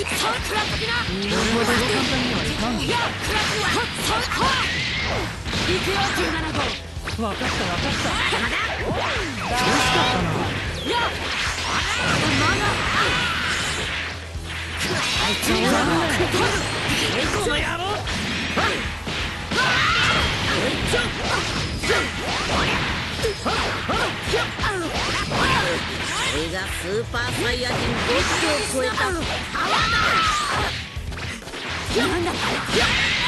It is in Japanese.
そう食らっときなこれほど簡単にはいかんいや食らっとわそうこう行くよ17号わかったわかった邪魔だ惜しかったないやまだあいつにな残この野郎それがスーパーサイヤ人ゴッドを超えたなんだ？